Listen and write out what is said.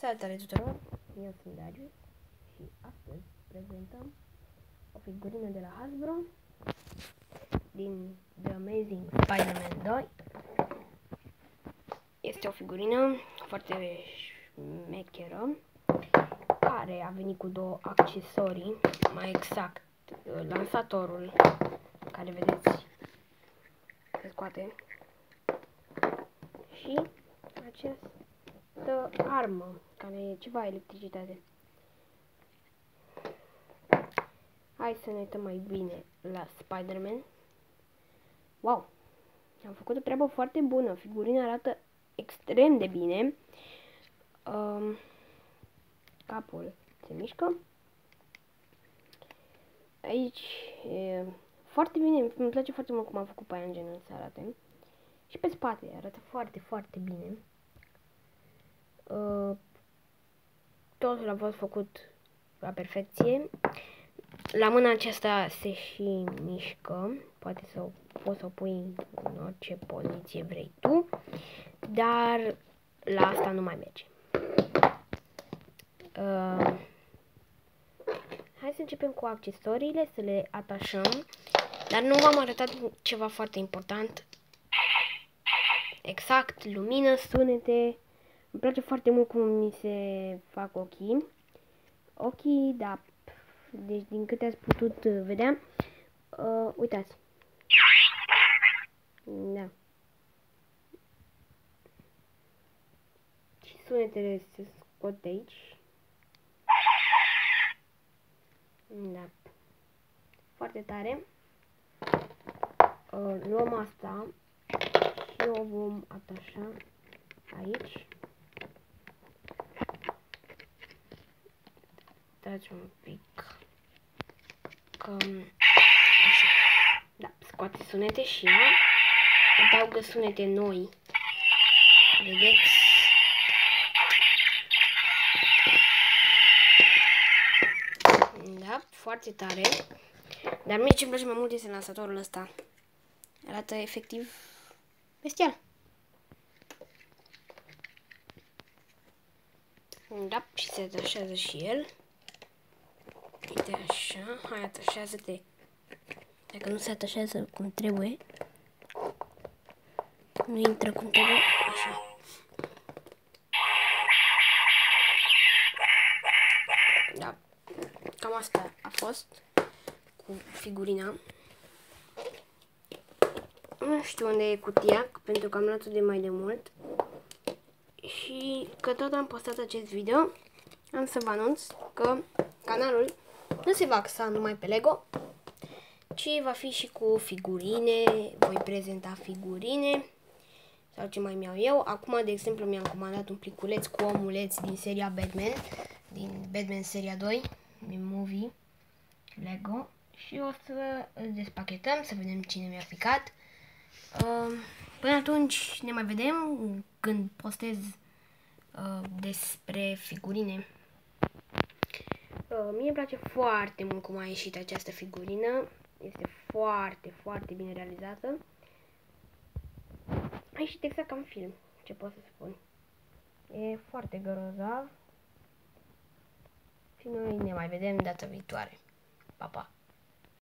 Salutare tuturor, eu sunt Darius și astăzi prezentăm o figurină de la Hasbro din The Amazing Spider-Man 2. Este o figurină foarte șmecheră care a venit cu două accesorii, mai exact lansatorul care vedeți se scoate și acest această armă, care e ceva electricitate. Hai să ne uităm mai bine la Spider-Man. Wow! Am făcut o treabă foarte bună. Figurina arată extrem de bine. Um, capul se mișcă. Aici e foarte bine. Îmi place foarte mult cum am făcut pe aia în genul să arate. Și pe spate arată foarte, foarte bine. Uh, totul a fost făcut la perfecție. La mâna aceasta se și mișcă, poate să o, poți să o pui în orice poziție vrei tu, dar la asta nu mai merge. Uh, hai să începem cu accesoriile, să le atașăm, dar nu v-am arătat ceva foarte important. Exact, lumină, sunete, îmi place foarte mult cum mi se fac ochii. Ochii, da, deci din câte ați putut vedea, uh, uitați. Da. Și sunetele se scot de aici. Da. Foarte tare. Uh, luăm asta și o vom atașa aici. Stați un pic. Că... Așa. Da, scoate sunete și ea. Adaugă sunete noi. Vedeți? Da, foarte tare. Dar mie ce-mi place mai mult este lansatorul ăsta. Arată efectiv bestial. Da, și se atașează și el. Uite așa, hai atașează-te. Dacă nu se atașează cum trebuie, nu intră cum trebuie, așa. Da, cam asta a fost cu figurina. Nu știu unde e cutia, pentru că am luat-o de mai de mult. Și că tot am postat acest video, am să vă anunț că canalul nu se va axa numai pe Lego, ci va fi și cu figurine, voi prezenta figurine sau ce mai mi-au eu. Acum, de exemplu, mi-am comandat un pliculeț cu omuleți din seria Batman, din Batman seria 2, din movie Lego și o să îl despachetăm, să vedem cine mi-a picat. Uh, până atunci ne mai vedem când postez uh, despre figurine. Uh, mie îmi place foarte mult cum a ieșit această figurină. Este foarte, foarte bine realizată. A ieșit exact ca în film, ce pot să spun. E foarte grozav. Și noi ne mai vedem data viitoare. Pa, pa!